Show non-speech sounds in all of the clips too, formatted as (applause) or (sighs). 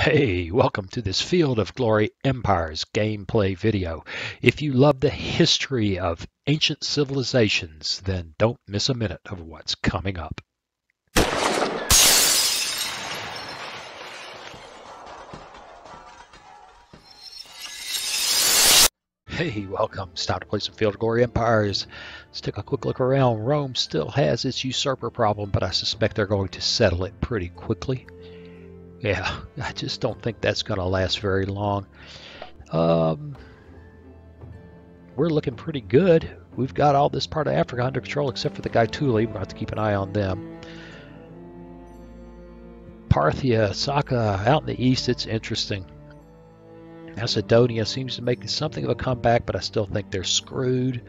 Hey, welcome to this Field of Glory Empires gameplay video. If you love the history of ancient civilizations, then don't miss a minute of what's coming up. Hey, welcome. Time to play some Field of Glory Empires. Let's take a quick look around. Rome still has its usurper problem, but I suspect they're going to settle it pretty quickly. Yeah, (laughs) I just don't think that's going to last very long. Um, we're looking pretty good. We've got all this part of Africa under control except for the Gaetuli. We're going to have to keep an eye on them. Parthia, Saka, out in the east, it's interesting. Macedonia seems to make something of a comeback, but I still think they're screwed.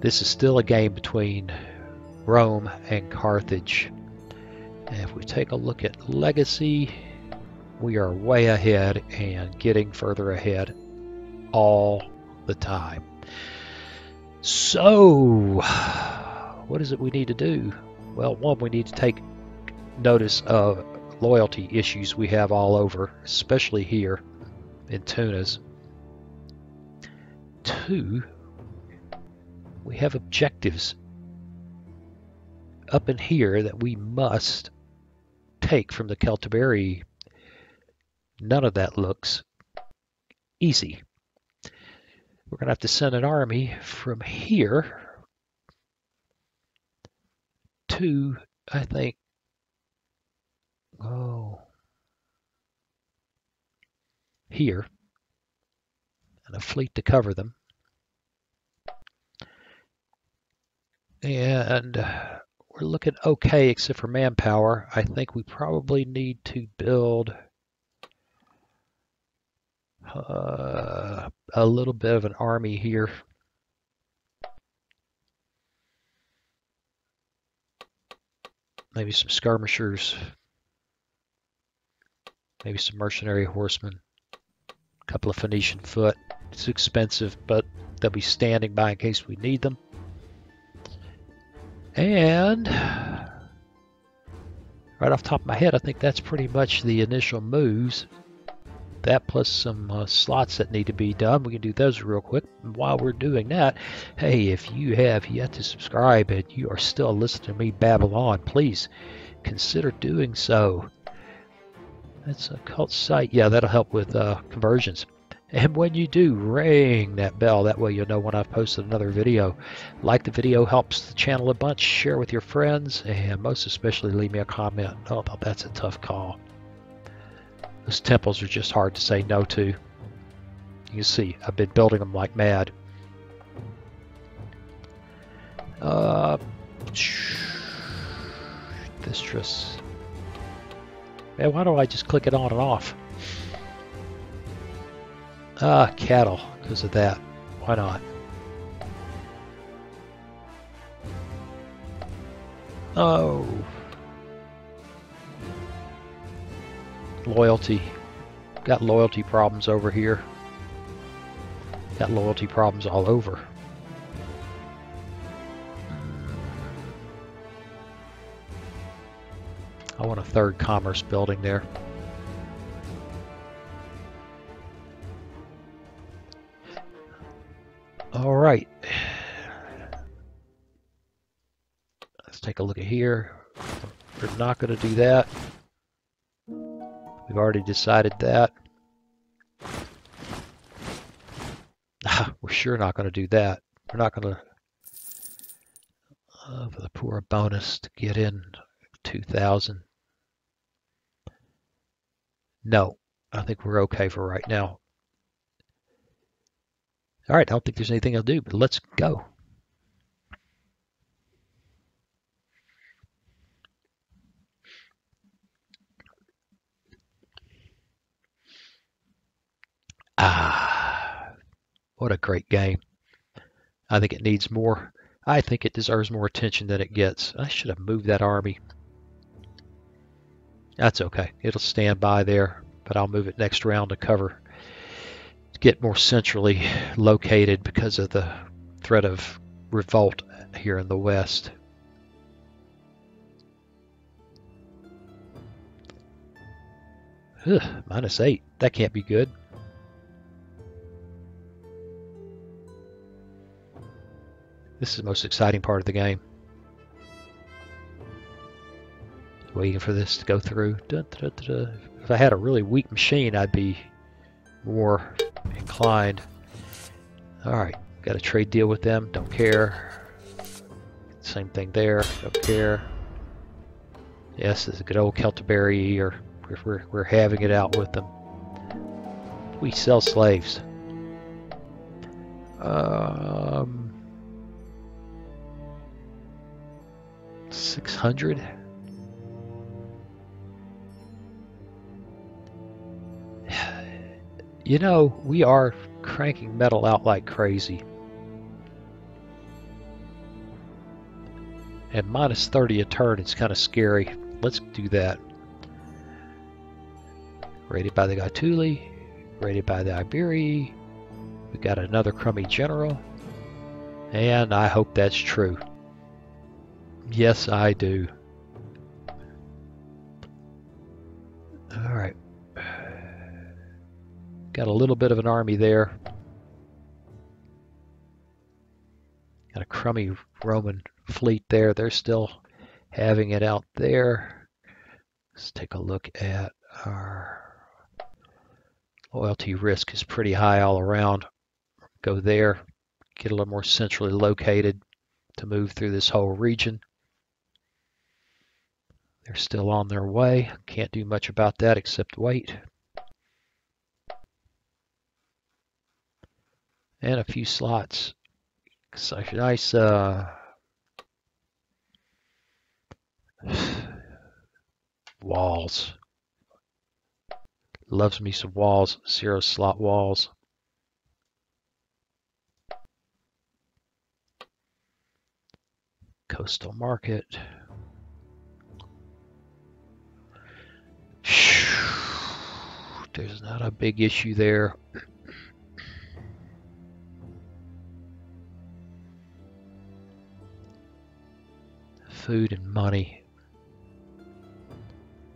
This is still a game between Rome and Carthage. If we take a look at legacy, we are way ahead and getting further ahead all the time. So, what is it we need to do? Well, one, we need to take notice of loyalty issues we have all over, especially here in Tunis. Two, we have objectives up in here that we must take from the Celtiberi. None of that looks easy. We're going to have to send an army from here to, I think, oh, here and a fleet to cover them. And we're looking okay except for manpower. I think we probably need to build uh, a little bit of an army here. Maybe some skirmishers. Maybe some mercenary horsemen A couple of Phoenician foot. It's expensive, but they'll be standing by in case we need them. And right off the top of my head, I think that's pretty much the initial moves. That plus some uh, slots that need to be done. We can do those real quick. And while we're doing that, hey, if you have yet to subscribe and you are still listening to me babble on, please consider doing so. That's a cult site. Yeah, that'll help with uh, conversions. And when you do, ring that bell. That way you'll know when I've posted another video. Like the video helps the channel a bunch. Share with your friends. And most especially leave me a comment. Oh, that's a tough call. Those temples are just hard to say no to. You see, I've been building them like mad. Uh, Thysdrus. Man, why don't I just click it on and off? Ah, cattle, because of that. Why not? Oh. Loyalty. Got loyalty problems over here. Got loyalty problems all over. I want a third commerce building there. All right. Let's take a look at here. We're not going to do that. We've already decided that. (laughs) We're sure not going to do that. We're not going to, uh, for the poor bonus to get in 2000. No, I think we're okay for right now. All right, I don't think there's anything I'll do, but let's go. Ah, what a great game. I think it needs more. I think it deserves more attention than it gets. I should have moved that army. That's okay. It'll stand by there, but I'll move it next round to cover, get more centrally located because of the threat of revolt here in the west. Ugh, minus eight. That can't be good. This is the most exciting part of the game. Waiting for this to go through. If I had a really weak machine, I'd be more inclined. Alright, got a trade deal with them. Don't care. Same thing there. Don't care. Yes, is a good old Celtiberi, or we're, we're having it out with them. We sell slaves. Um, 600? You know, we are cranking metal out like crazy. And minus 30 a turn, it's kind of scary. Let's do that. Rated by the Gaetuli, rated by the Iberi. We got another crummy general. And I hope that's true. Yes, I do. Got a little bit of an army there. Got a crummy Roman fleet there. They're still having it out there. Let's take a look at our loyalty risk is pretty high all around. Go there, get a little more centrally located to move through this whole region. They're still on their way. Can't do much about that except wait. And a few slots. Such nice uh, (sighs) walls. Loves me some walls, zero slot walls. Coastal market. (sighs) There's not a big issue there. Food and money.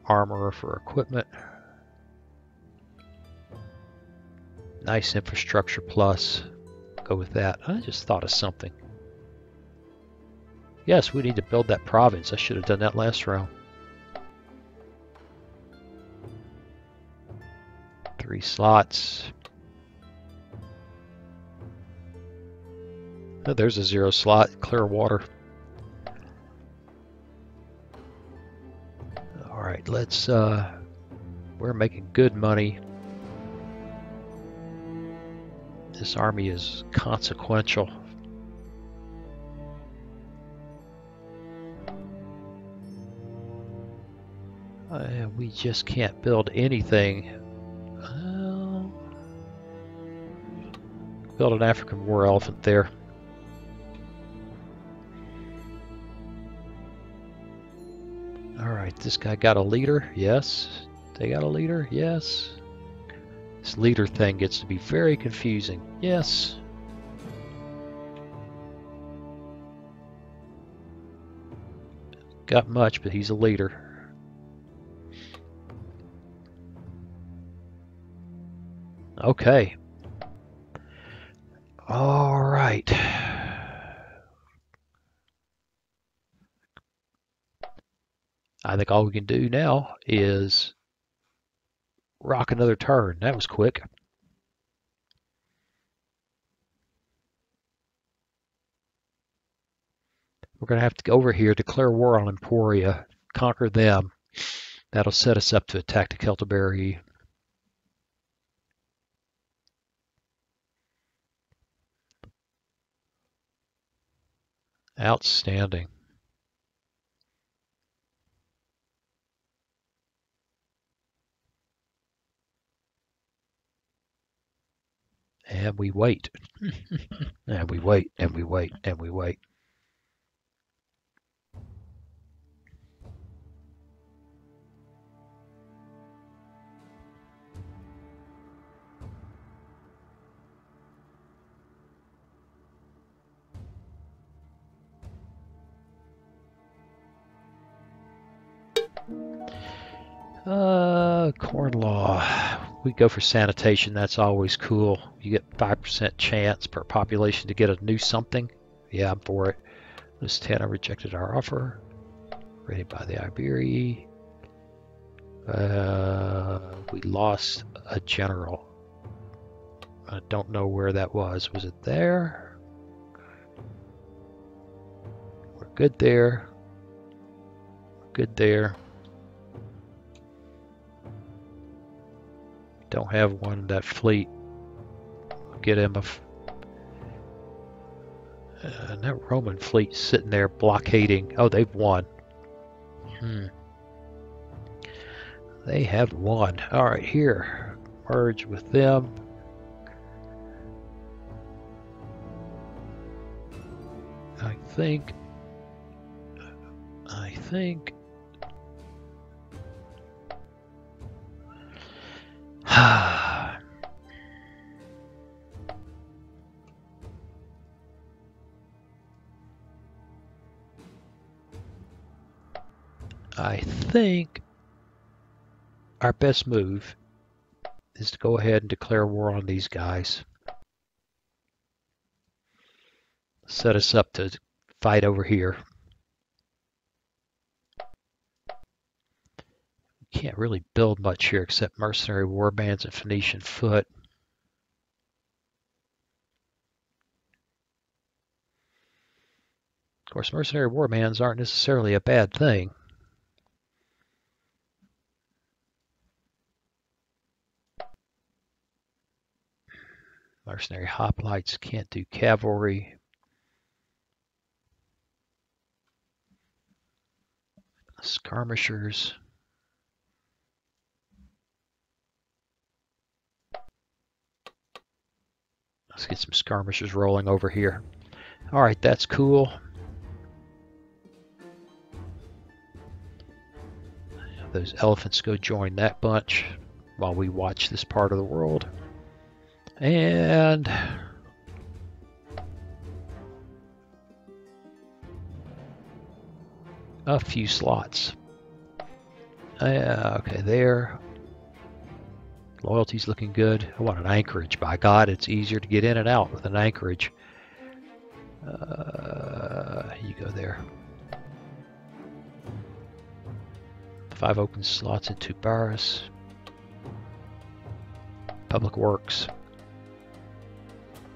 Armor for equipment. Nice infrastructure plus. Go with that. I just thought of something. Yes, we need to build that province. I should have done that last round. Three slots. Oh, there's a zero slot. Clear water. Right, let's, uh, we're making good money. This army is consequential. Uh, we just can't build anything. Uh, build an African war elephant there. Alright, this guy got a leader? Yes. They got a leader? Yes. This leader thing gets to be very confusing. Yes. Got much, but he's a leader. Okay. All right. I think all we can do now is rock another turn. That was quick. We're going to have to go over here, declare war on Emporia, conquer them. That'll set us up to attack the Celtiberi. Outstanding. And we wait. and we wait, and we wait, and we wait. Uh, corn law. We go for sanitation. That's always cool. You get 5% chance per population to get a new something. Yeah, I'm for it. Lusitania rejected our offer. Rated by the Iberi. Uh, we lost a general. I don't know where that was. Was it there? We're good there. We're good there. Don't have one that fleet. Get him a. Uh, that Roman fleet sitting there blockading. Oh, they've won. Hmm. They have won. All right, here. Merge with them. I think. I think. (sighs) I think our best move is to go ahead and declare war on these guys. Set us up to fight over here. Can't really build much here except mercenary war bands and Phoenician foot. Of course, mercenary war bands aren't necessarily a bad thing. Mercenary hoplites can't do cavalry. Skirmishers. Let's get some skirmishers rolling over here. All right, that's cool. Those elephants go join that bunch while we watch this part of the world. And a few slots. Uh, okay, there. Loyalty's looking good. I want an anchorage. By God, it's easier to get in and out with an anchorage. Uh, you go there. Five open slots in two bars. Public Works.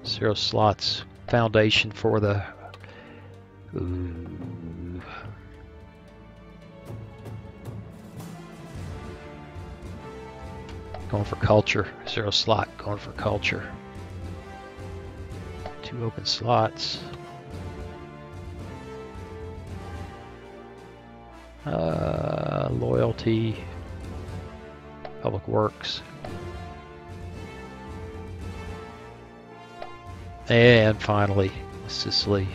Zero slots. Foundation for the... Ooh. Going for culture. Zero slot. Going for culture. Two open slots. Uh, loyalty. Public Works. And finally, Sicily.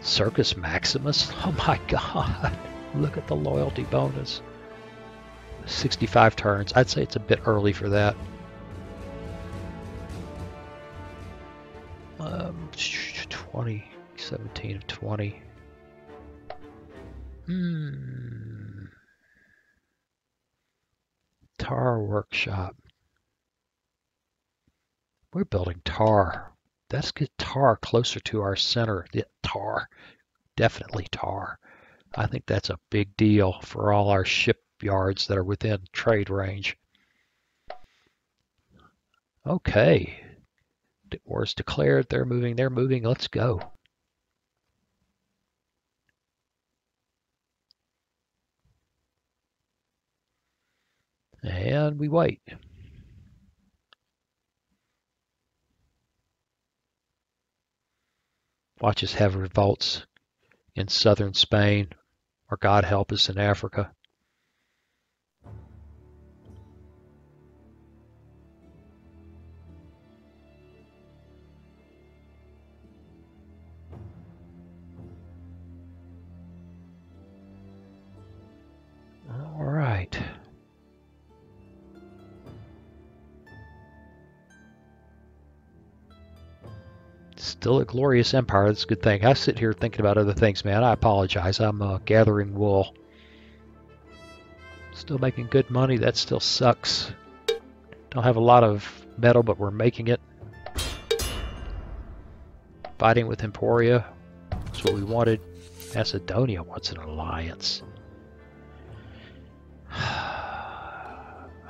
Circus Maximus? (laughs) Oh my god. Look at the loyalty bonus. 65 turns. I'd say it's a bit early for that. Um, 20, 17 of 20. Hmm. Tar workshop. We're building tar. Let's get tar closer to our center. Yeah, tar. Definitely tar. I think that's a big deal for all our shipyards that are within trade range. Okay. War's declared. They're moving. They're moving. Let's go. And we wait. Watch us have revolts in southern Spain, or God help us in Africa. Right. Still a glorious empire. That's a good thing. I sit here thinking about other things, man. I apologize. I'm uh, gathering wool. Still making good money. That still sucks. Don't have a lot of metal, but we're making it. Fighting with Emporia. That's what we wanted. Macedonia wants an alliance.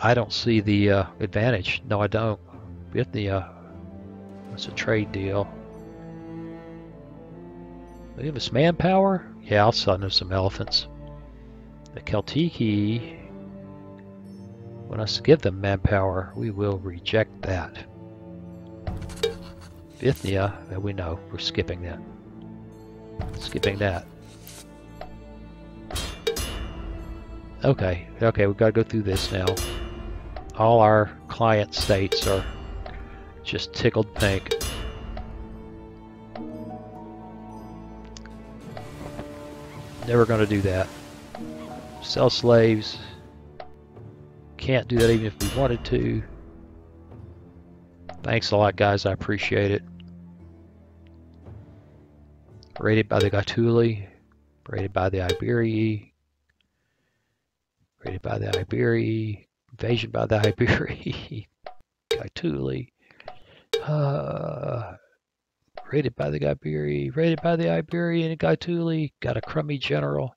I don't see the uh, advantage. No, I don't. Get the uh, it's a trade deal. They give us manpower? Yeah, I'll send them some elephants. The Keltiki us to give them manpower. We will reject that. Bithynia, we know, we're skipping that. Skipping that. Okay, okay, we've got to go through this now all our client states are just tickled pink. Never going to do that. Sell slaves. Can't do that even if we wanted to. Thanks a lot, guys. I appreciate it. Rated by the Gaetuli. Rated by the Iberi. Rated by the Iberi invasion by the Iberi, Gaetuli, (laughs) uh, raided by the Iberi, raided by the Iberi and Gaetuli, got a crummy general,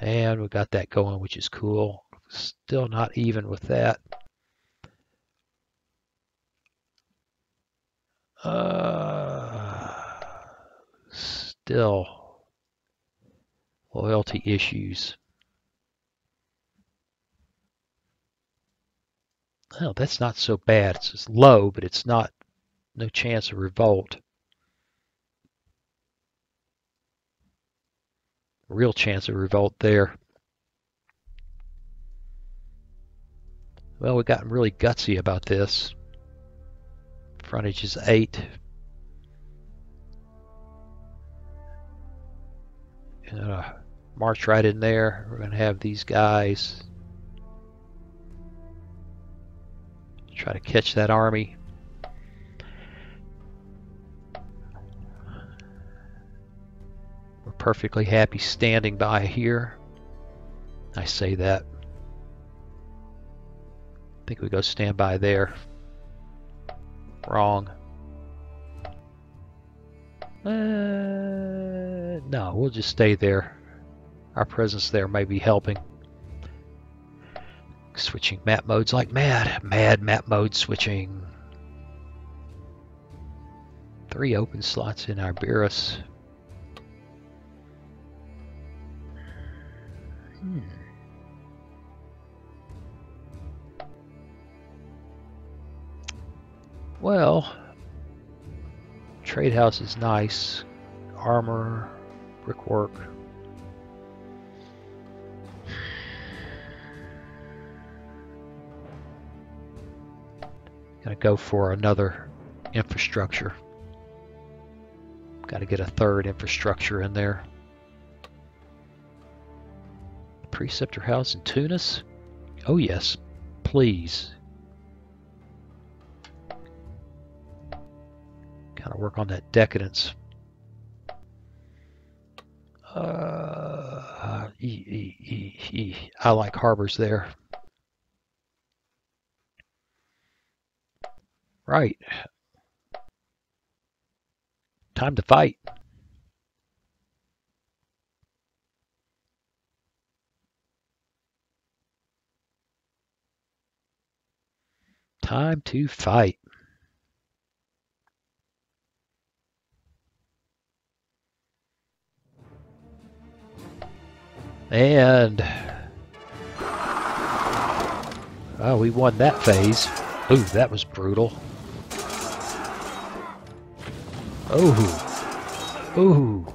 and we got that going, which is cool. Still not even with that. Uh, still loyalty issues. Well, that's not so bad. It's just low, but it's not no chance of revolt. Real chance of revolt there. Well, we've gotten really gutsy about this. Frontage is 8. And Uh, march right in there. We're going to have these guys Try to catch that army. We're perfectly happy standing by here. I say that. I think we go stand by there. Wrong. Uh, no, we'll just stay there. Our presence there may be helping. Switching map modes like mad. Mad map mode switching. Three open slots in Iberus. Hmm. Well, trade house is nice. Armor, brickwork, Gonna go for another infrastructure. Got to get a third infrastructure in there. Preceptor House in Tunis? Oh yes, please. Kind of work on that decadence. Uh, e, e, e, I like harbors there. Right. Time to fight. Time to fight. And oh, we won that phase. Ooh, that was brutal. Oh. Ooh.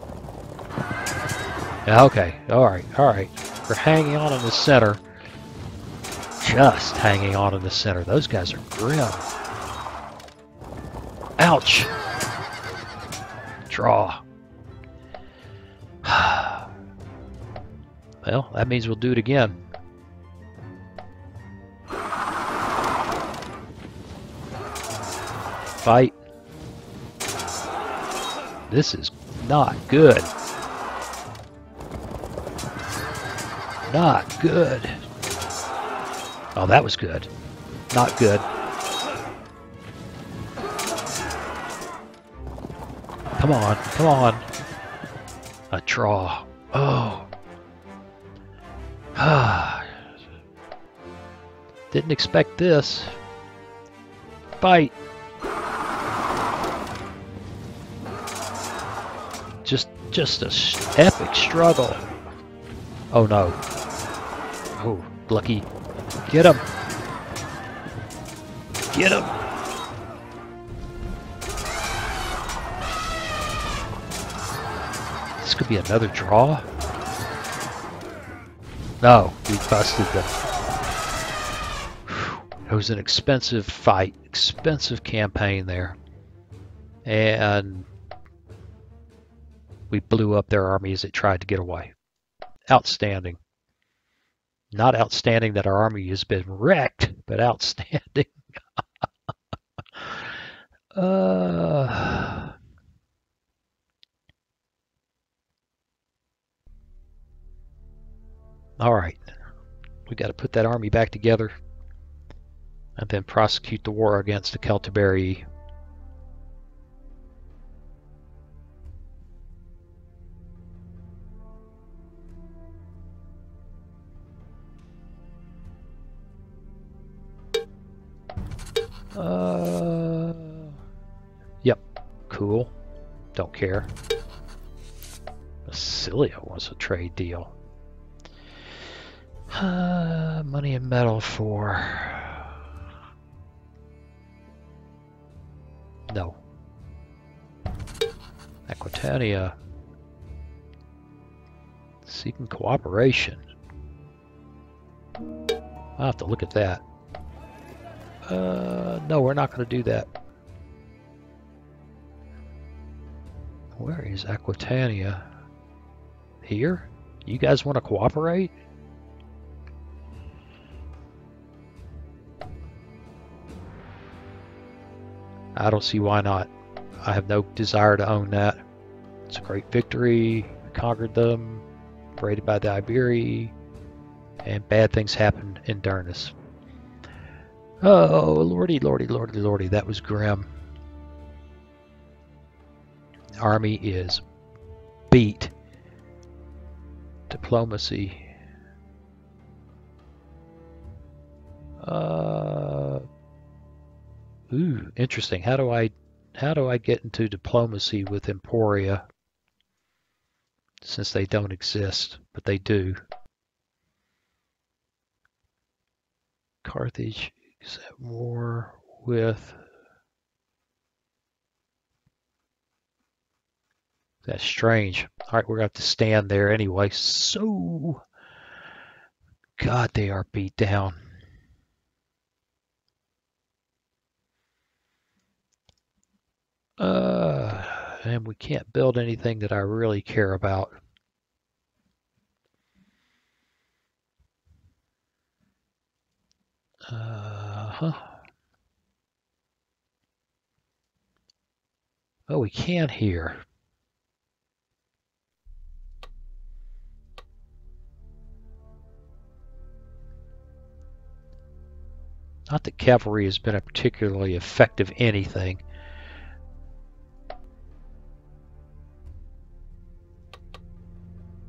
Okay. Alright. Alright. We're hanging on in the center. Just hanging on in the center. Those guys are grim. Ouch. Draw. (sighs) well, that means we'll do it again. Fight. This is not good. Not good. Oh, that was good. Not good. Come on, come on. A draw. Oh. (sighs) Didn't expect this. Bite. Just, just a epic struggle. Oh no. Oh, lucky. Get him. Get him. This could be another draw. No, we busted them. It was an expensive fight, expensive campaign there. And we blew up their army as it tried to get away. Outstanding. Not outstanding that our army has been wrecked, but outstanding. (laughs) uh, all right. We got to put that army back together and then prosecute the war against the Celtiberi Uh, yep, cool. Don't care. Basilia wants a trade deal. Uh, (sighs) money and metal for... No. Aquitania. Seeking cooperation. I'll have to look at that. Uh, no, we're not going to do that. Where is Aquitania? Here? You guys want to cooperate? I don't see why not. I have no desire to own that. It's a great victory. We conquered them, raided by the Iberi, and bad things happened in Durnus. Oh, lordy, lordy, lordy, lordy, that was grim. Army is beat. Diplomacy. Uh, ooh, interesting. How do I, how do I get into diplomacy with Emporia? Since they don't exist, but they do. Carthage is at war with That's strange. All right, we're going to have to stand there anyway. So, God, they are beat down. Uh, and we can't build anything that I really care about. Uh-huh. Oh, we can hear. Not that cavalry has been a particularly effective anything.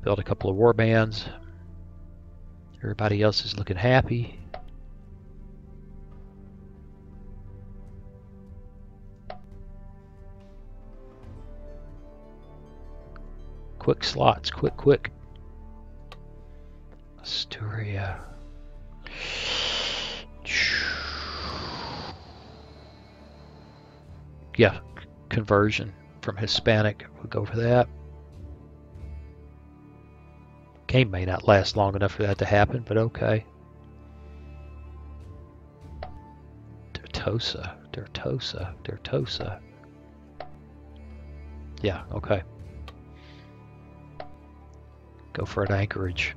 Build a couple of war bands. Everybody else is looking happy. Quick slots, quick, quick. Asturia. Yeah, conversion from Hispanic. We'll go for that. Game may not last long enough for that to happen, but okay. Dertosa, Dertosa, Dertosa. Yeah, okay. Go for an anchorage.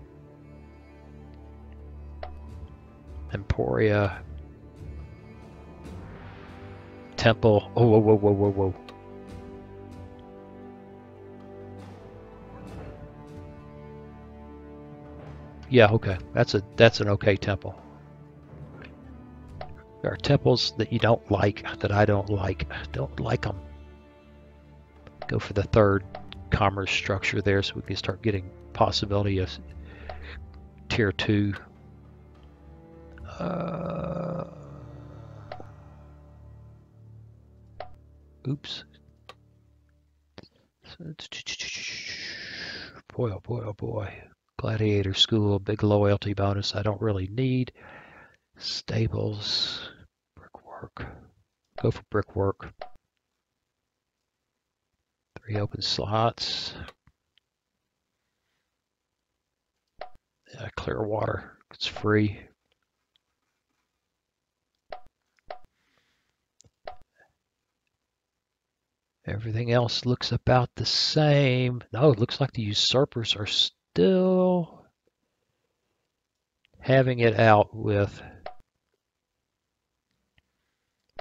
Emporia. Temple. Oh, whoa, whoa, whoa, whoa, whoa. Yeah, okay. That's a that's an okay temple. There are temples that you don't like, that I don't like. Don't like them. Go for the third commerce structure there so we can start getting possibility of tier 2. Uh, oops. Boy, oh boy, oh boy. Gladiator School, big loyalty bonus I don't really need. Stables, brickwork. Go for brickwork. Three open slots. Yeah, clear water. It's free. Everything else looks about the same. No, it looks like the usurpers are still having it out with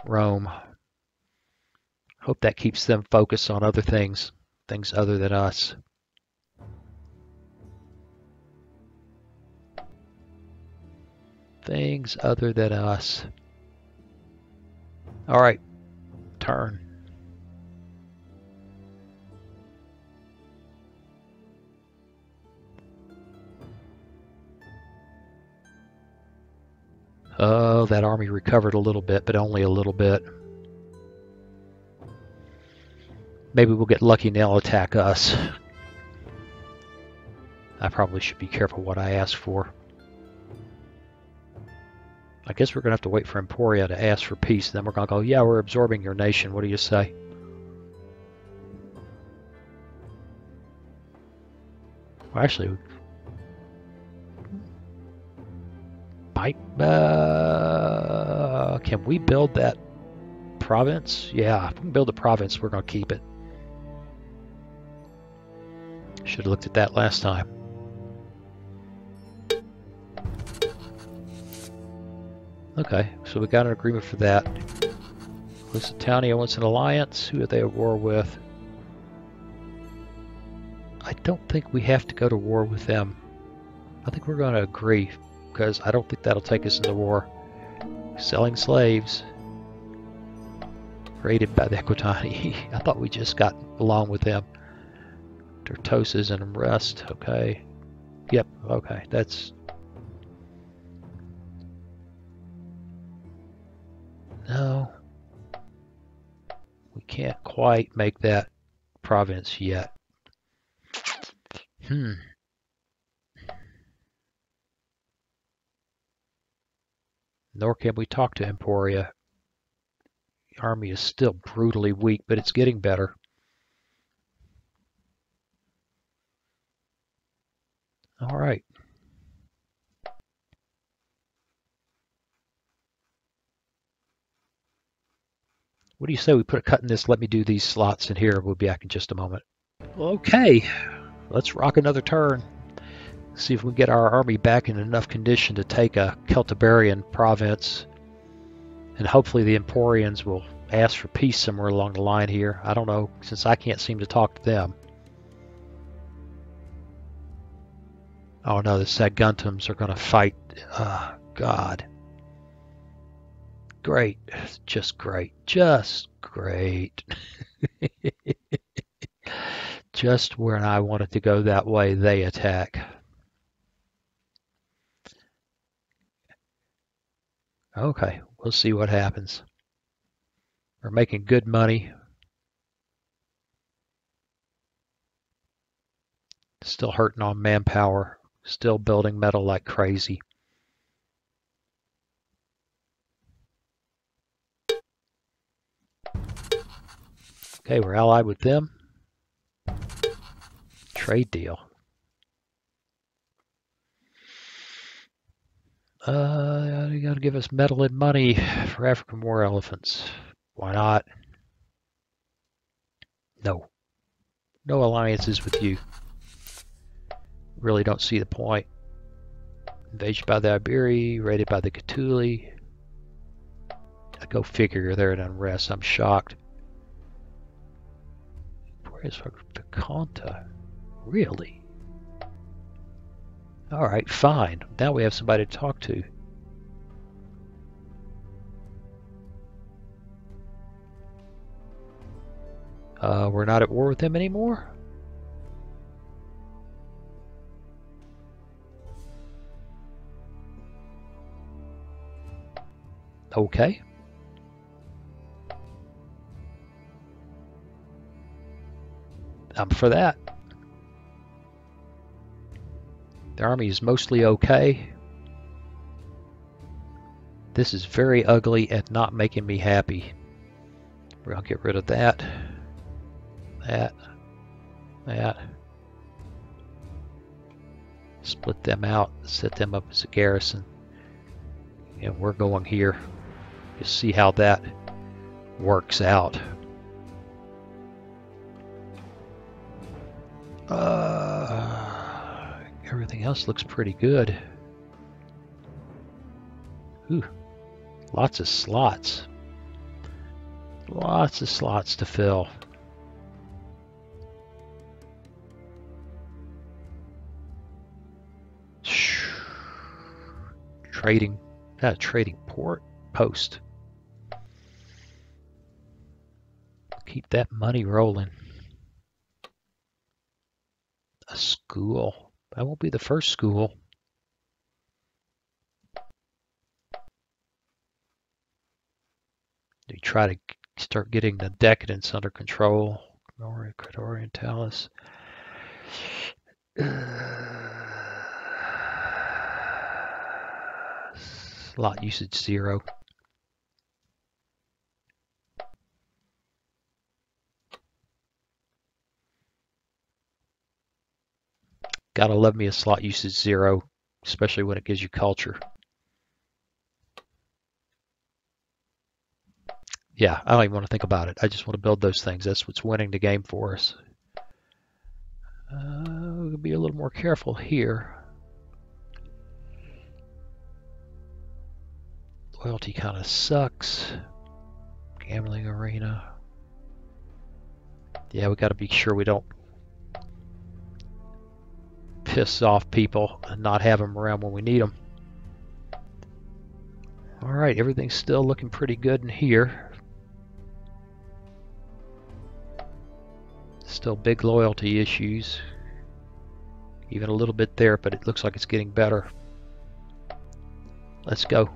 Rome. Hope that keeps them focused on other things, things other than us. Things other than us. All right, turn. Oh, that army recovered a little bit, but only a little bit. Maybe we'll get lucky and they'll attack us. I probably should be careful what I ask for. I guess we're going to have to wait for Emporia to ask for peace. Then we're going to go, yeah, we're absorbing your nation. What do you say? Well, actually, might. Uh, can we build that province? Yeah, if we can build a province, we're going to keep it. Should have looked at that last time. Okay, so we got an agreement for that. Lusitania wants an alliance. Who are they at war with? I don't think we have to go to war with them. I think we're going to agree because I don't think that'll take us into war. Selling slaves. Raided by the (laughs) Aquitani. I thought we just got along with them. Dertosa's and rest. Okay. Yep. Okay. That's. No. We can't quite make that province yet. Hmm. Nor can we talk to Emporia. The army is still brutally weak, but it's getting better. All right. What do you say we put a cut in this? Let me do these slots in here. We'll be back in just a moment. Okay, let's rock another turn. See if we can get our army back in enough condition to take a Celtiberian province. And hopefully the Emporians will ask for peace somewhere along the line here. I don't know, since I can't seem to talk to them. Oh no, the Saguntums are going to fight. Oh, God. Great. Just great. Just great. (laughs) Just when I wanted to go that way, they attack. Okay, we'll see what happens. We're making good money. Still hurting on manpower. Still building metal like crazy. Okay, we're allied with them. Trade deal. Uh, you gotta give us metal and money for African war elephants. Why not? No. No alliances with you really don't see the point. Invasion by the Iberi, raided by the Gaetuli. Go figure, they're in unrest. I'm shocked. Where's Picanta? Really? All right, fine. Now we have somebody to talk to. Uh, we're not at war with them anymore? Okay. I'm for that. The army is mostly okay. This is very ugly and not making me happy. We'll get rid of that. That. That. Split them out, set them up as a garrison. And we're going here. You see how that works out. Uh, everything else looks pretty good. Ooh, lots of slots. Lots of slots to fill. Trading, uh, trading port post. Keep that money rolling. A school. That won't be the first school. We try to start getting the decadence under control. Orientalis. (sighs) Slot usage zero. Gotta love me a slot usage zero, especially when it gives you culture. Yeah, I don't even want to think about it. I just want to build those things. That's what's winning the game for us. Uh, we'll be a little more careful here. Loyalty kind of sucks. Gambling arena. Yeah, we got to be sure we don't piss off people and not have them around when we need them. Alright, everything's still looking pretty good in here. Still big loyalty issues. Even a little bit there, but it looks like it's getting better. Let's go.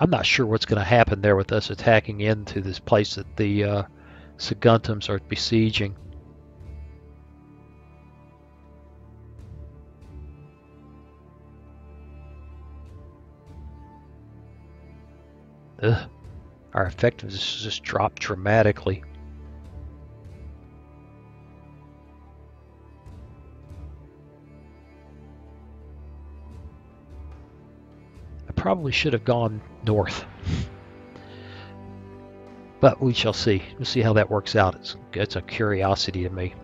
I'm not sure what's going to happen there with us attacking into this place that the uh, Saguntums are besieging. Ugh. Our effectiveness just dropped dramatically. I probably should have gone north. But we shall see. We'll see how that works out. It's, it's a curiosity to me.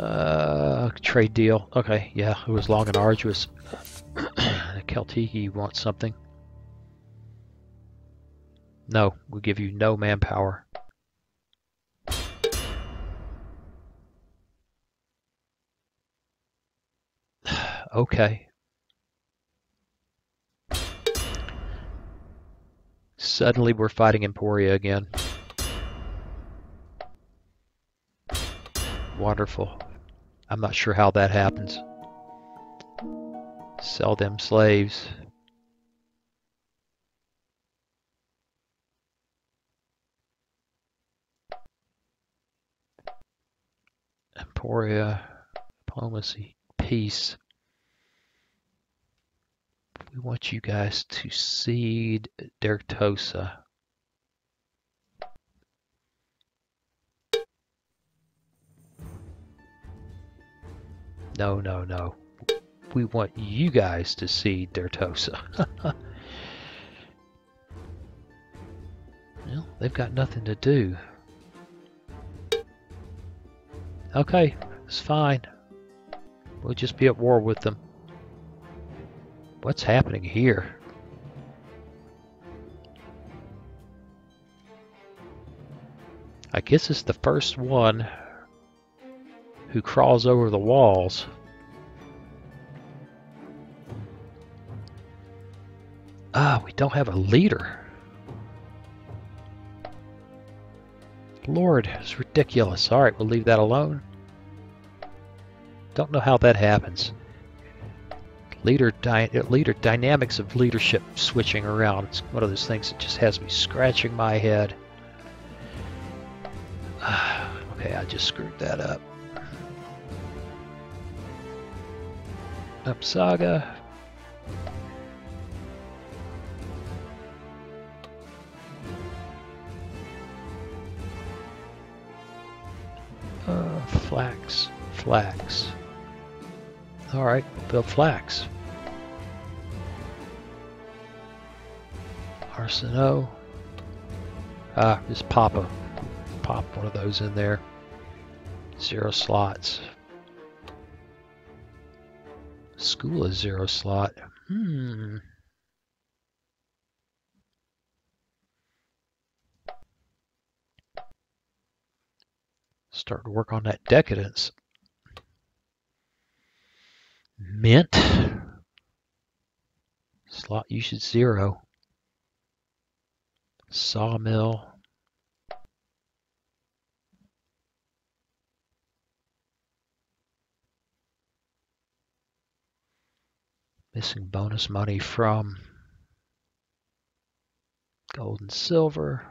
Uh, trade deal. Okay, yeah, it was long and arduous. (clears throat) Celtici wants something. No, we give you no manpower. (sighs) okay. Suddenly we're fighting Emporia again. Wonderful. I'm not sure how that happens. Sell them slaves. Emporia, diplomacy, peace. We want you guys to cede Dertosa. No, no, no. We want you guys to see Dertosa. (laughs) well, they've got nothing to do. Okay, it's fine. We'll just be at war with them. What's happening here? I guess it's the first one who crawls over the walls. Ah, we don't have a leader. Lord, it's ridiculous. Alright, we'll leave that alone. Don't know how that happens. Leader, leader dynamics of leadership switching around. It's one of those things that just has me scratching my head. (sighs) okay, I just screwed that up. Up Saga. Uh, flax, flax. All right, we'll build flax. Arsino. Ah, just pop a pop one of those in there. Zero slots. School is zero slot. Hmm. Start to work on that decadence. Mint. Slot usage zero. Sawmill. Missing bonus money from gold and silver.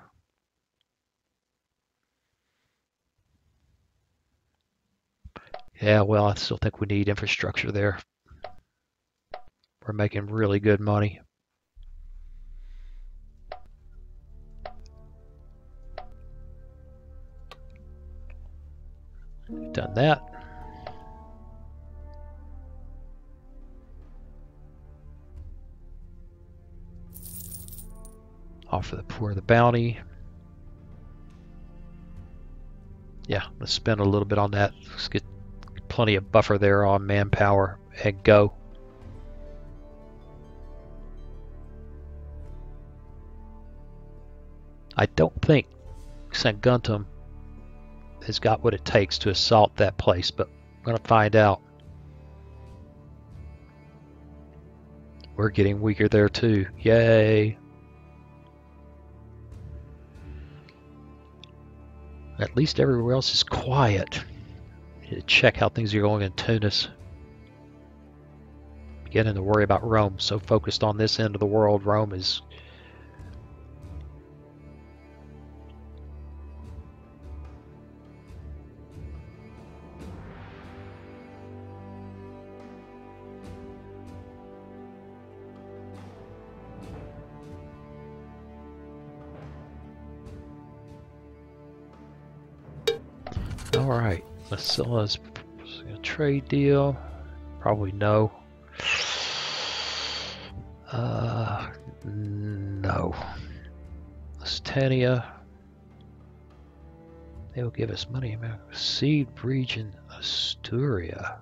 Yeah, well, I still think we need infrastructure there. We're making really good money. Done that. Offer the poor the bounty. Yeah, let's spend a little bit on that. Let's get plenty of buffer there on manpower and go. I don't think Saguntum has got what it takes to assault that place, but I'm going to find out. We're getting weaker there too. Yay! At least everywhere else is quiet check how things are going in Tunis. Beginning to worry about Rome. So focused on this end of the world, Rome is right. Massilia's a trade deal. Probably no. Uh, no. Stania. They will give us money. Cede region Asturia.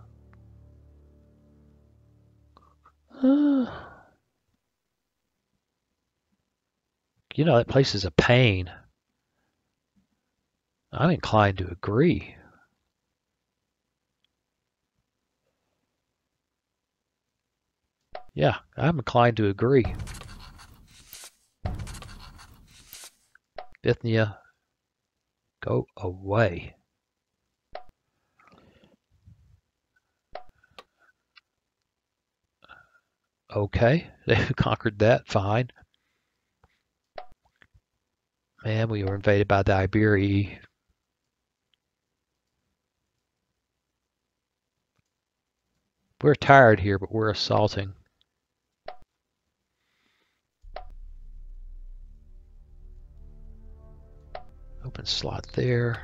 Uh, you know, that place is a pain. I'm inclined to agree. Yeah, I'm inclined to agree. Bithynia, go away. Okay, (laughs) they've conquered that, fine. Man, we were invaded by the Iberi. We're tired here, but we're assaulting. Open slot there.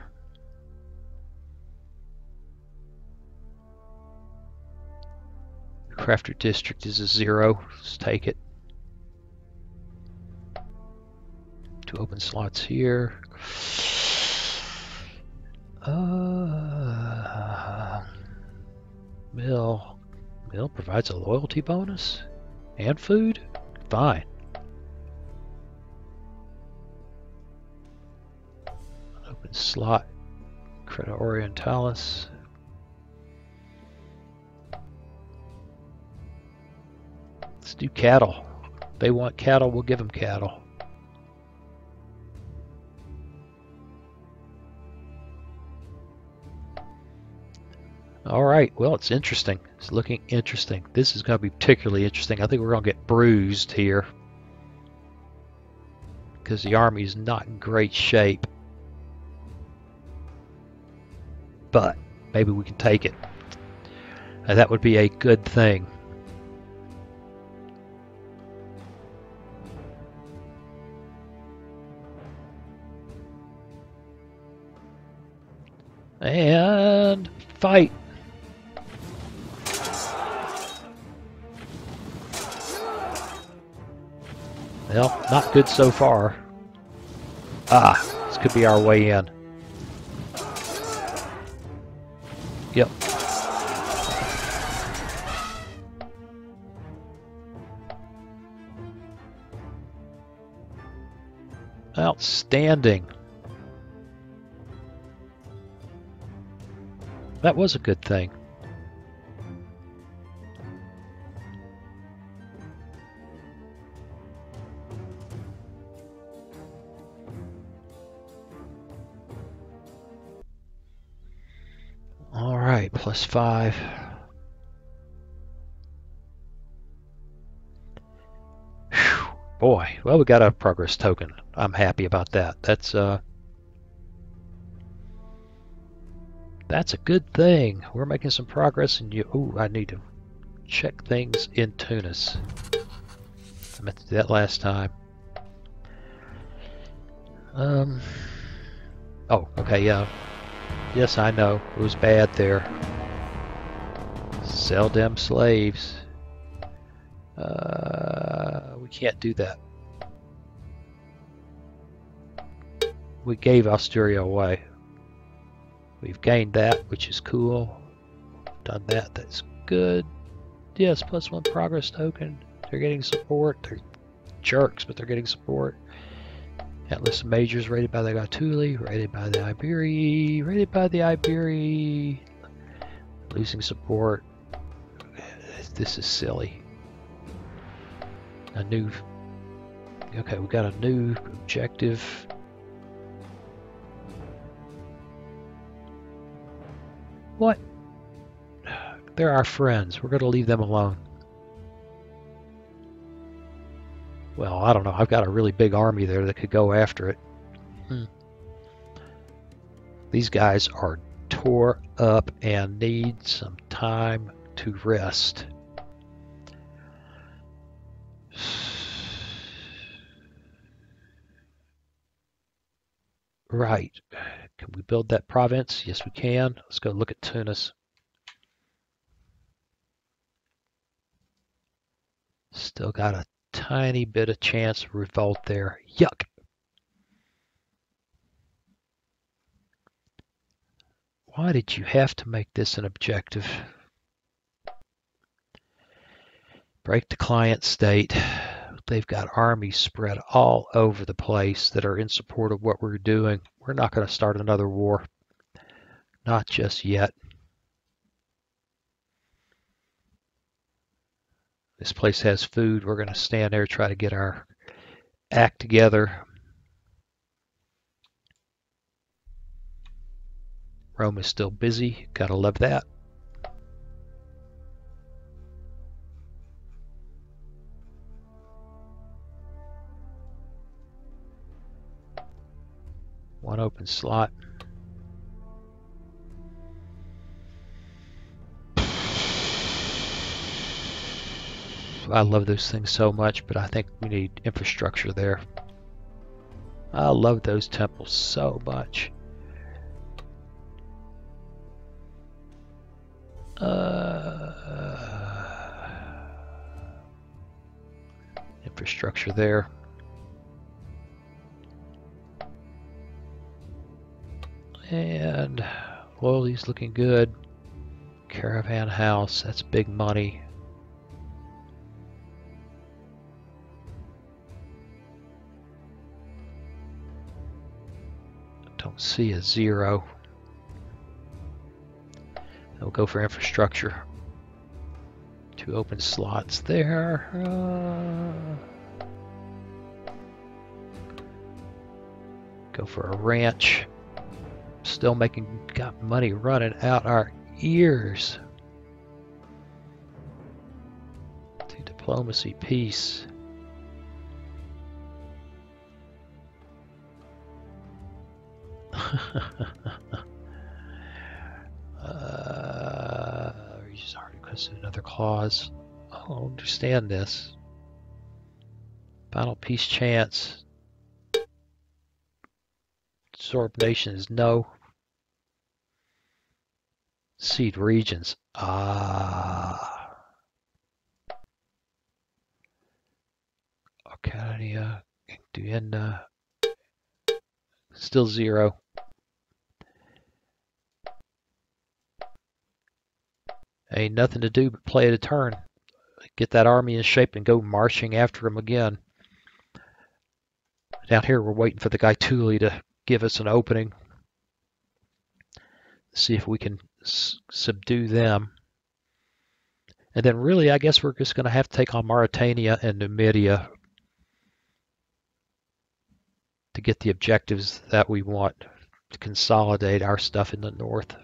Crafter district is a zero. Let's take it. Two open slots here. Uh, Mill. Mill provides a loyalty bonus and food? Fine. Slot. Credit Orientalis. Let's do cattle. they want cattle, we'll give them cattle. All right, well, it's interesting. It's looking interesting. This is going to be particularly interesting. I think we're going to get bruised here because the army is not in great shape. But maybe we can take it. And that would be a good thing. And fight. Well, not good so far. Ah, this could be our way in. Outstanding. That was a good thing. All right, plus five. Boy, well, we got a progress token. I'm happy about that. That's uh, that's a good thing. We're making some progress, and you. Oh, I need to check things in Tunis. I meant to do that last time. Um. Oh, okay, yeah. Yes, I know. It was bad there. Sell them slaves. Uh, we can't do that. We gave Asturia away. We've gained that, which is cool. Done that, that's good. Yes, plus one progress token. They're getting support. They're jerks, but they're getting support. Atlas Majors rated by the Gaetuli, rated by the Iberi, rated by the Iberi. Losing support. This is silly. A new. Okay, we got a new objective. What? They're our friends. We're going to leave them alone. Well, I don't know. I've got a really big army there that could go after it. Hmm. These guys are tore up and need some time to rest. Right. Can we build that province? Yes, we can. Let's go look at Tunis. Still got a tiny bit of chance of revolt there. Yuck. Why did you have to make this an objective? Break the client state. They've got armies spread all over the place that are in support of what we're doing. We're not going to start another war. Not just yet. This place has food. We're going to stand there, try to get our act together. Rome is still busy. Gotta love that. One open slot. I love those things so much, but I think we need infrastructure there. I love those temples so much. Uh, infrastructure there. And loyalty's looking good. Caravan house, that's big money. Don't see a zero. We'll go for infrastructure. Two open slots there. Uh, go for a ranch. Still making got money running out our ears. To diplomacy, peace. (laughs) uh, just already requested another clause. I don't understand this. Final peace chance. Absorb is no. Cede regions, ah. Arcadia, Duenda, still zero. Ain't nothing to do but play it a turn. Get that army in shape and go marching after him again. Down here, we're waiting for the Gaetuli to give us an opening. See if we can subdue them. And then really, I guess we're just going to have to take on Mauritania and Numidia to get the objectives that we want to consolidate our stuff in the north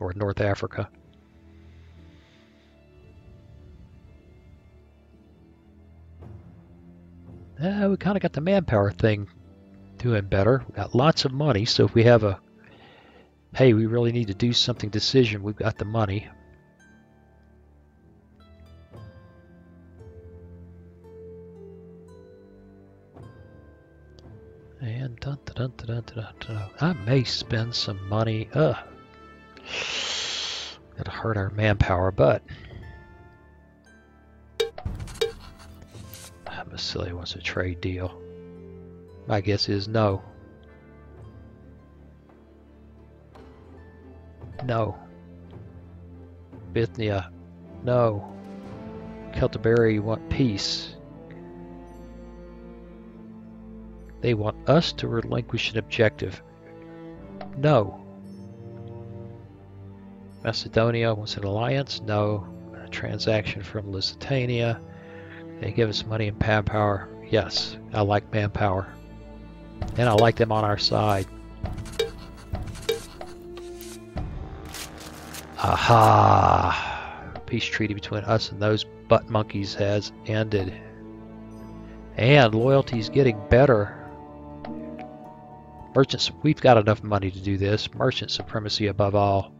or North Africa. Uh, we kind of got the manpower thing doing better. We got lots of money, so if we have a hey, we really need to do something decision, we've got the money. And dun, dun, dun, I may spend some money. Ugh. Gotta hurt our manpower, but Massilia wants a trade deal. My guess is no. No. Bithynia, no. Celtiberi want peace. They want us to relinquish an objective. No. Macedonia wants an alliance? No. A transaction from Lusitania. They give us money and manpower. Yes, I like manpower. And I like them on our side. Aha! Peace treaty between us and those butt monkeys has ended. And loyalty's getting better. Merchants, we've got enough money to do this. Merchant supremacy above all.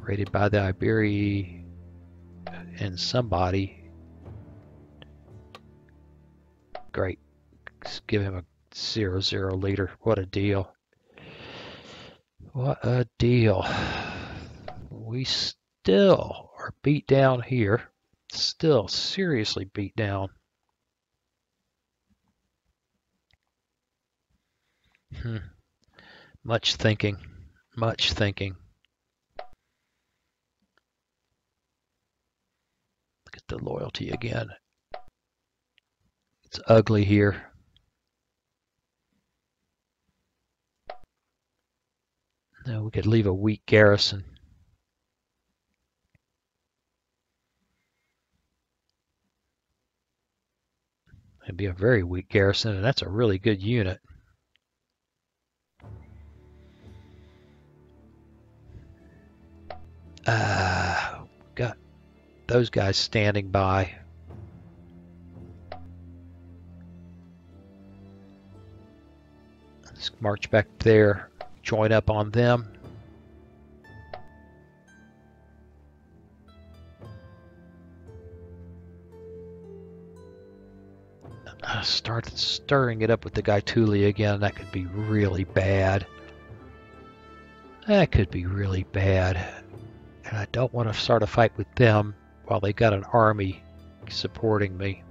Rated by the Iberi and somebody. Great. Give him a zero zero leader. What a deal. What a deal. We still are beat down here. Still seriously beat down. Hmm. Much thinking. Much thinking. Look at the loyalty again. It's ugly here. We could leave a weak garrison. It'd be a very weak garrison, and that's a really good unit. Uh, got those guys standing by. Let's march back there, join up on them. Uh, start stirring it up with the Gaetuli again. That could be really bad. That could be really bad. And I don't want to start a fight with them while they've got an army supporting me.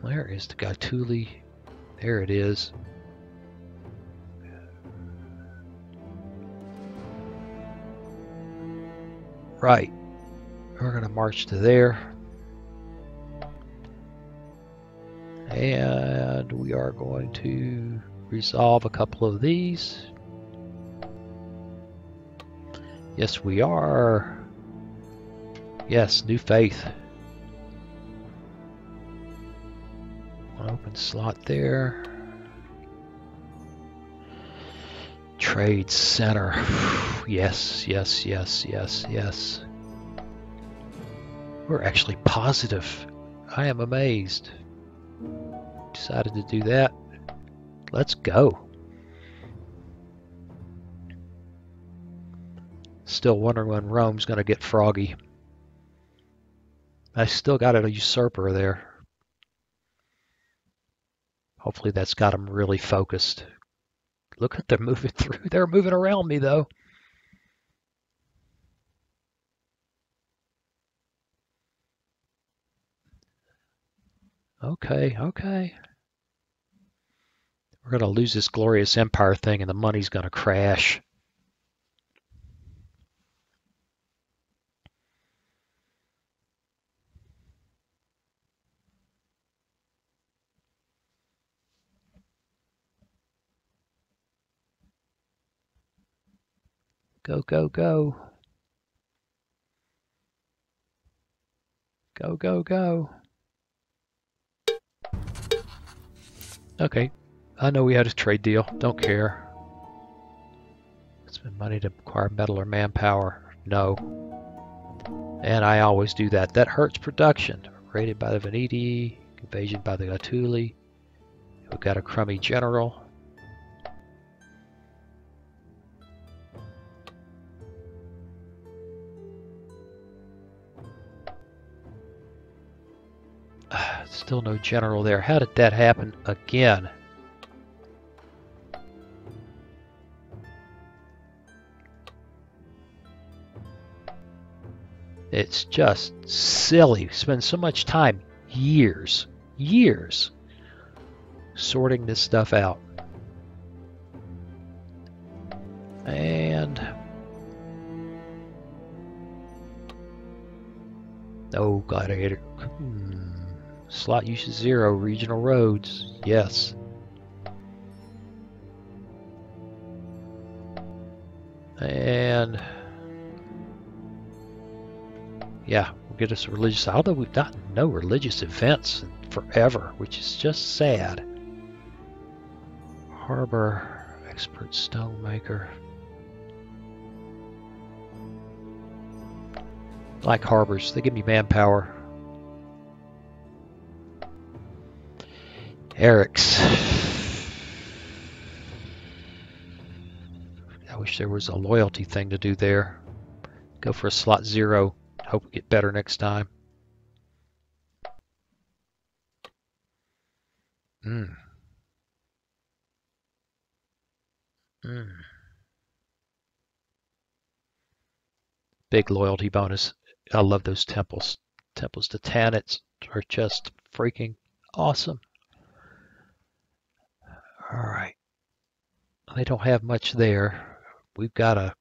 Where is the Gaetuli? There it is. Right. We're going to march to there. And we are going to resolve a couple of these. Yes, we are. Yes, new faith. Slot there. Trade center. (sighs) yes, yes, yes, yes, yes. We're actually positive. I am amazed. Decided to do that. Let's go. Still wondering when Rome's going to get froggy. I still got a usurper there. Hopefully that's got them really focused. Look at them moving (laughs) through. They're moving around me though. Okay, okay. We're going to lose this glorious empire thing and the money's going to crash. Go, go, go. Go, go, go. Okay, I know we had a trade deal. Don't care. Spend money to acquire metal or manpower. No. And I always do that. That hurts production. Raided by the Veneti, invasion by the Gaetuli. We've got a crummy general. Still no general there. How did that happen again? It's just silly. Spend so much time, years, years, sorting this stuff out. And oh, gladiator. Hmm. Slot usage zero, regional roads, yes. And yeah, we'll get us a religious, although we've got no religious events forever, which is just sad. Harbor, expert stonemaker. Like harbors, they give me manpower. Eric's. I wish there was a loyalty thing to do there. Go for a slot zero. Hope we get better next time. Mm. Mm. Big loyalty bonus. I love those temples. Temples to Tanits are just freaking awesome. All right. They don't have much there. We've got a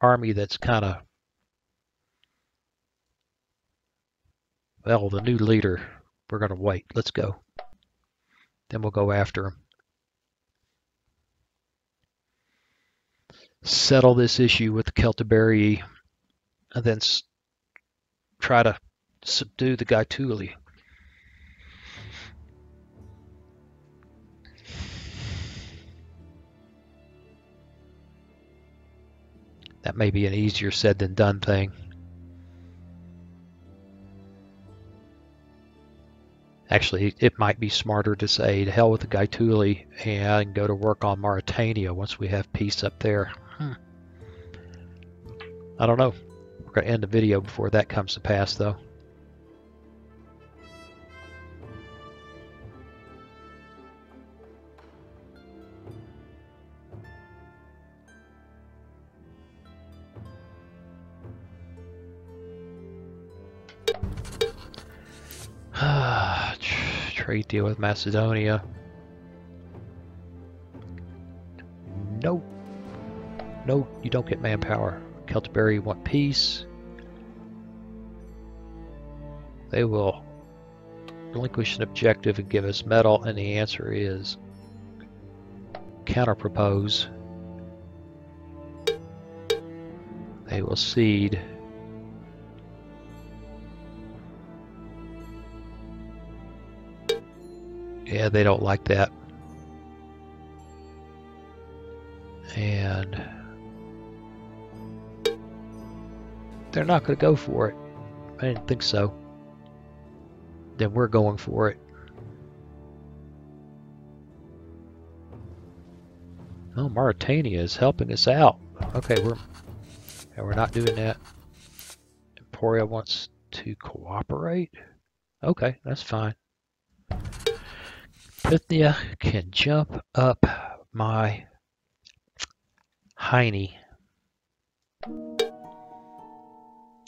army that's kind of well, the new leader. We're going to wait. Let's go. Then we'll go after him. Settle this issue with the Celtiberi and then try to subdue the Gaetuli. That may be an easier said than done thing. Actually, it might be smarter to say to hell with the Gaetuli and go to work on Mauritania once we have peace up there. Hmm. I don't know. We're going to end the video before that comes to pass, though. trade deal with Macedonia. No. No, you don't get manpower. Celtiberi want peace. They will relinquish an objective and give us metal, and the answer is counterpropose. They will cede Yeah, they don't like that. And they're not going to go for it. I didn't think so. Then we're going for it. Oh, Mauritania is helping us out. Okay, we're and we're not doing that. Emporia wants to cooperate. Okay, that's fine. Bithynia can jump up my Heine.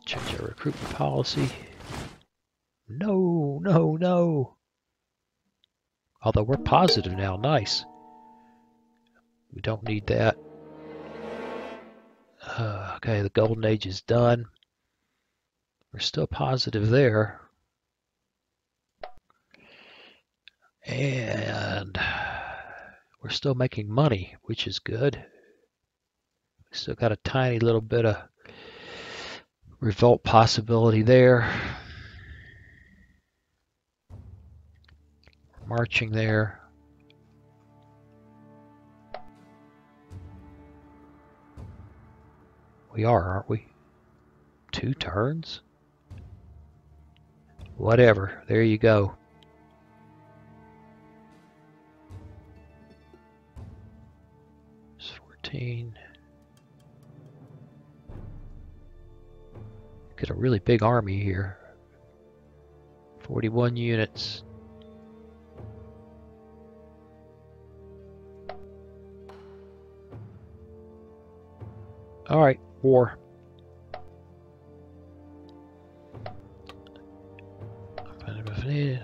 Change our recruitment policy. No, no, no. Although we're positive now, nice. We don't need that. Uh, okay, the golden age is done. We're still positive there. And we're still making money, which is good. Still got a tiny little bit of revolt possibility there. Marching there. We are, aren't we? Two turns? Whatever. There you go. 14. Get a really big army here. 41 units. Alright, war.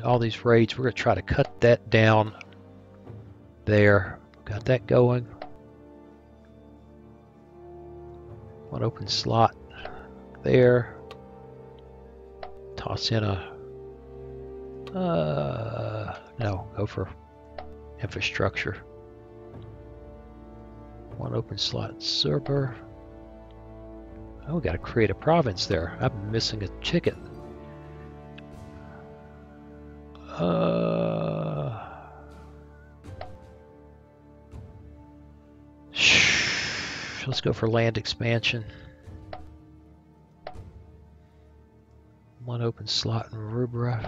All these raids, we're going to try to cut that down there. Got that going. One open slot there. Toss in a... Uh, no, go for infrastructure. One open slot server. Oh, we got to create a province there. I'm missing a chicken. Uh, let's go for land expansion. One open slot in Rubra.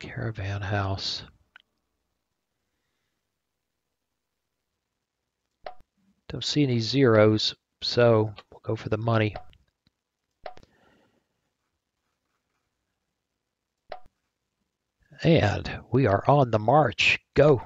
Caravan house. Don't see any zeros, so we'll go for the money. And we are on the march. Go.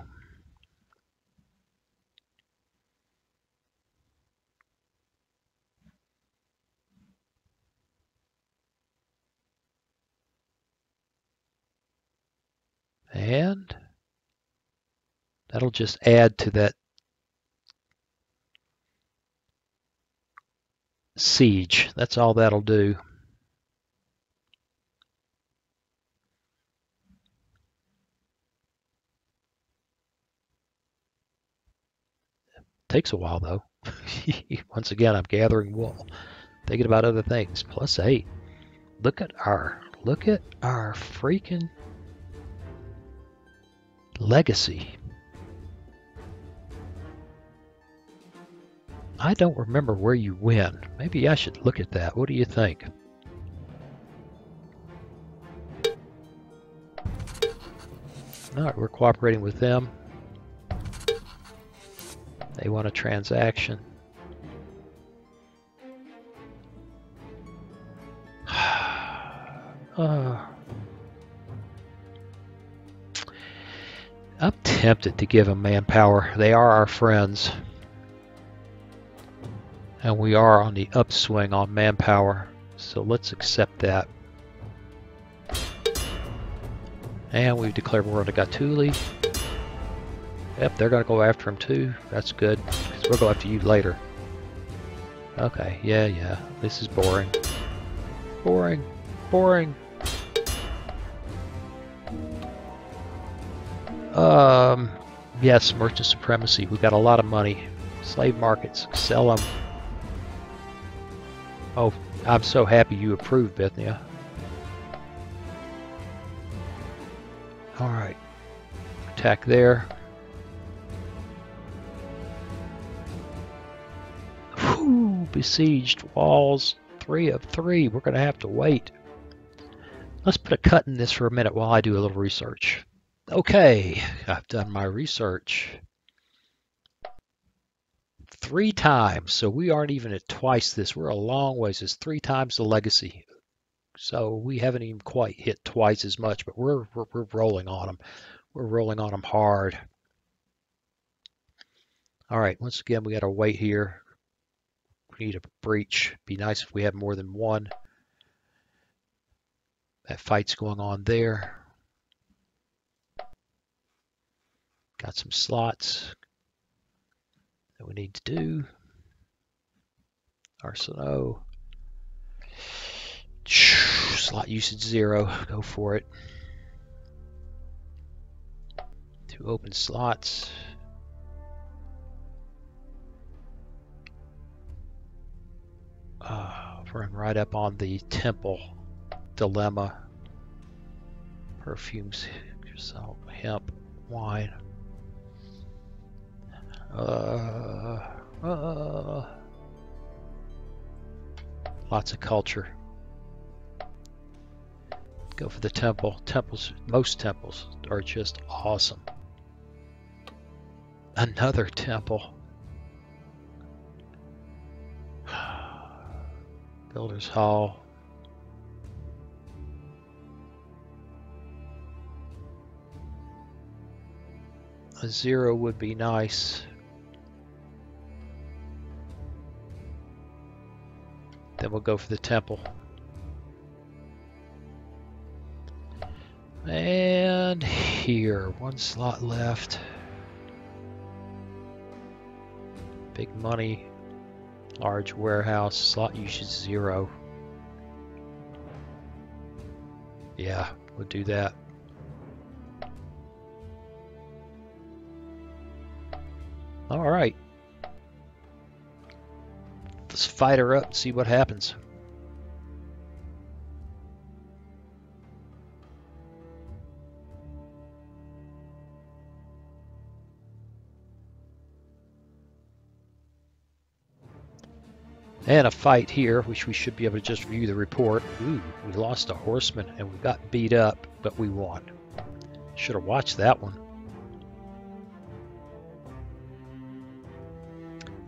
And that'll just add to that siege. That's all that'll do. Takes a while though. (laughs) Once again, I'm gathering wool. Thinking about other things. Plus eight. Look at our, look at our freaking legacy. I don't remember where you win. Maybe I should look at that. What do you think? Alright, we're cooperating with them. They want a transaction. (sighs) uh, I'm tempted to give them manpower. They are our friends. And we are on the upswing on manpower. So let's accept that. And we've declared war on the Gaetuli yep they're gonna go after him too that's good because we'll go after you later Okay, yeah, yeah. This is boring. Boring. Boring. Um, yes, merchant supremacy. We've got a lot of money. Slave markets. Sell them. Oh, I'm so happy you approved, Bithynia. Alright. Attack there. Besieged walls. Three of three. We're going to have to wait. Let's put a cut in this for a minute while I do a little research. Okay, I've done my research. Three times, so we aren't even at twice this. We're a long ways. It's three times the legacy. So we haven't even quite hit twice as much, but we're, we're, we're rolling on them. We're rolling on them hard. All right, once again, we got to wait here. Need a breach. Be nice if we had more than one. That fight's going on there. Got some slots that we need to do. Arsenal. Slot usage zero. Go for it. Two open slots. Uh, run right up on the temple dilemma. Perfumes, salt, hemp, wine. Uh, uh, lots of culture. Go for the temple. Temples, most temples are just awesome. Another temple. Builder's Hall. A zero would be nice. Then we'll go for the temple. And here, one slot left. Big money, large warehouse, slot usage zero. Yeah, we'll do that. All right. Let's fight her up and see what happens. And a fight here, which we should be able to just view the report. Ooh, we lost a horseman and we got beat up, but we won. Should have watched that one.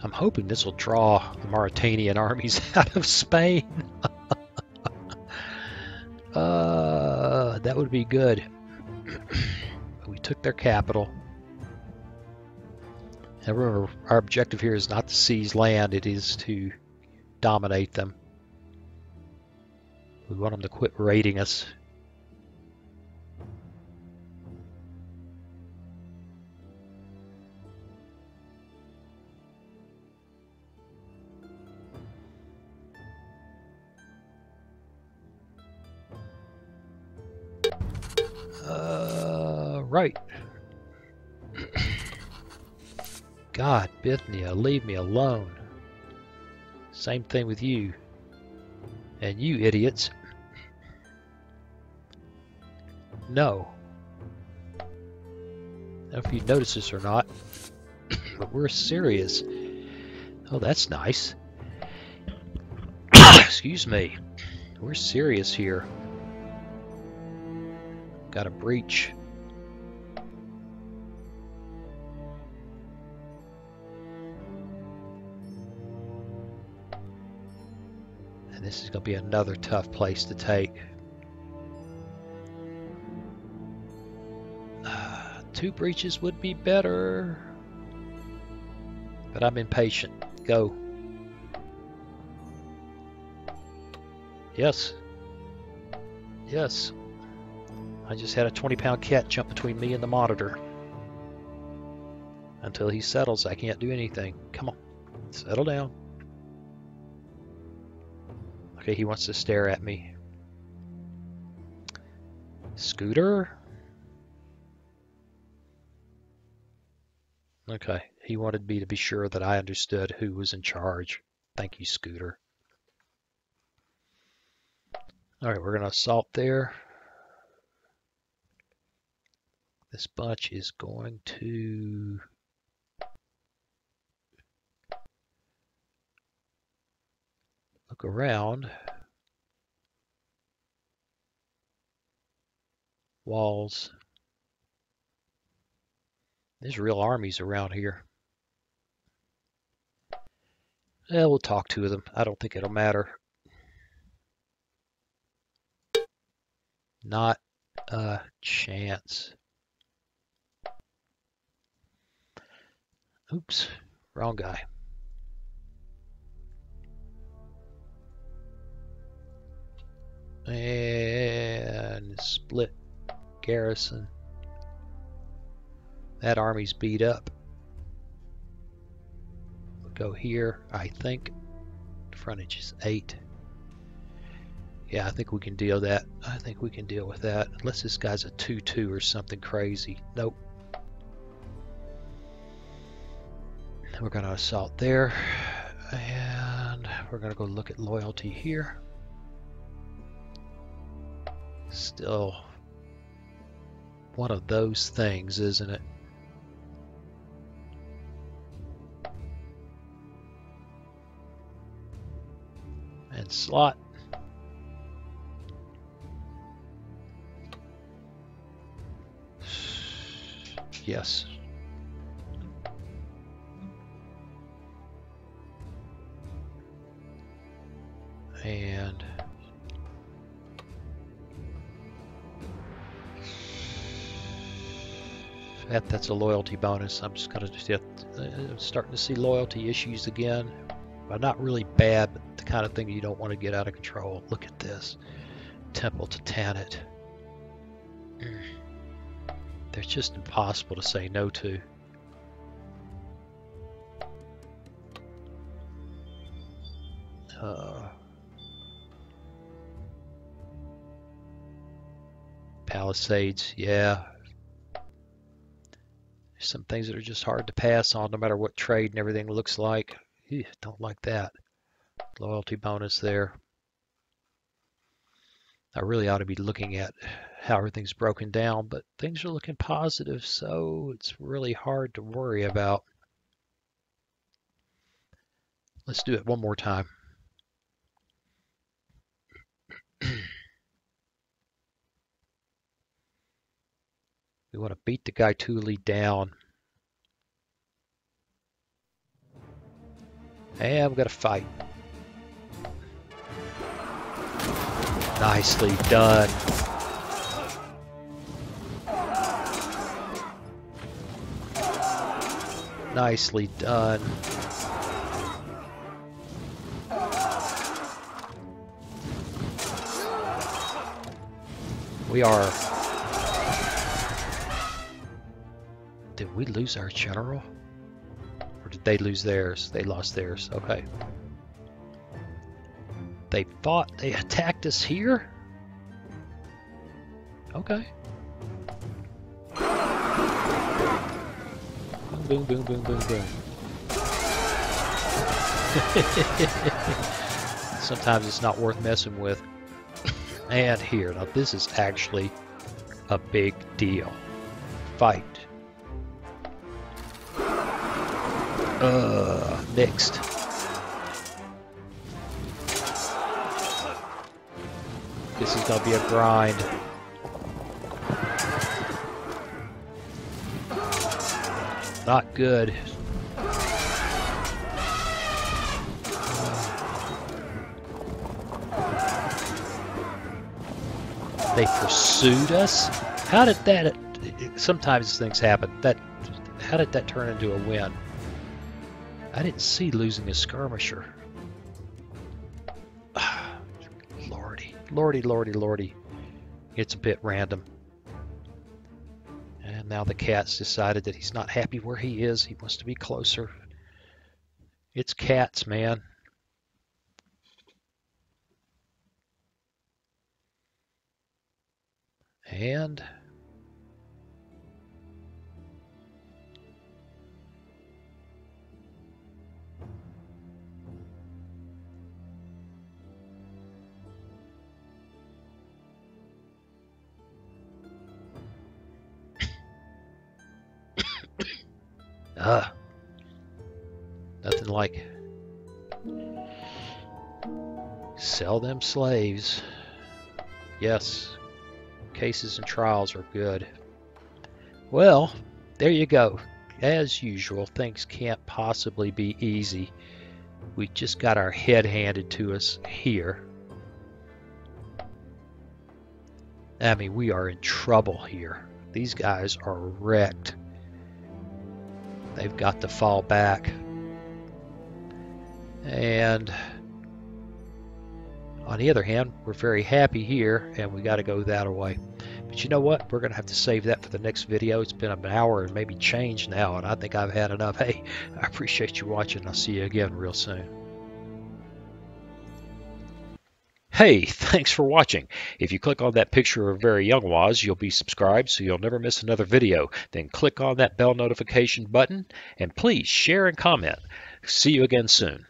I'm hoping this will draw the Mauritanian armies (laughs) out of Spain. (laughs) uh, that would be good. (clears throat) we took their capital. Remember, our objective here is not to seize land, it is to dominate them. We want them to quit raiding us. Uh, right. (coughs) God, Bithynia, leave me alone. Same thing with you. And you idiots. No. I don't know if you notice this or not, (coughs) but we're serious. Oh, that's nice. (coughs) Excuse me. We're serious here. Got a breach. This is going to be another tough place to take. Uh, two breaches would be better. But I'm impatient. Go. Yes. Yes. I just had a 20 pound cat jump between me and the monitor. Until he settles, I can't do anything. Come on. Settle down. Okay, he wants to stare at me. Scooter? Okay, he wanted me to be sure that I understood who was in charge. Thank you, Scooter. All right, we're going to assault there. This bunch is going to look around. Walls. There's real armies around here. Yeah, we'll talk to them. I don't think it'll matter. Not a chance. Oops, wrong guy. And split garrison. That army's beat up. We'll go here, I think. Frontage is 8. Yeah, I think we can deal that. I think we can deal with that. Unless this guy's a 2-2 or something crazy. Nope. We're going to assault there. And we're going to go look at loyalty here. Still one of those things, isn't it? And slot. Yes. And that that's a loyalty bonus. I'm just kind of just uh, starting to see loyalty issues again, not really bad, but the kind of thing you don't want to get out of control. Look at this, Temple to Tanit. Mm. They're just impossible to say no to. Uh, Palisades, yeah. Some things that are just hard to pass on no matter what trade and everything looks like. Ew, don't like that. Loyalty bonus there. I really ought to be looking at how everything's broken down, but things are looking positive, so it's really hard to worry about. Let's do it one more time. (clears throat) we want to beat the Gaetuli down. And we've got to fight. Nicely done. Nicely done. We are... Did we lose our general? Or did they lose theirs? They lost theirs. Okay. They fought, they (laughs) attacked us here? Okay. Boom, boom, boom, boom, boom. (laughs) Sometimes it's not worth messing with. (laughs) and here, now this is actually a big deal. Fight. Uh, next. This is gonna be a grind. Not good. They pursued us? How did that... Sometimes things happen. That, How did that turn into a win? I didn't see losing a skirmisher. (sighs) lordy, lordy, lordy, lordy. It's a bit random. And now the cat's decided that he's not happy where he is. He wants to be closer. It's cats, man. And Ah, nothing like sell them slaves. Yes, cases and trials are good. Well, there you go. As usual, things can't possibly be easy. We just got our head handed to us here. I mean, we are in trouble here. These guys are wrecked. They've got to fall back. And on the other hand, we're very happy here and we got to go that way. But you know what? We're going to have to save that for the next video. It's been an hour and maybe change now, and I think I've had enough. (laughs) Hey, I appreciate you watching. I'll see you again real soon. Hey, (laughs) thanks for watching. If you click on that picture of a Very Young Waz, you'll be subscribed so you'll never miss another video. Then click on that bell notification button and please share and comment. See you again soon.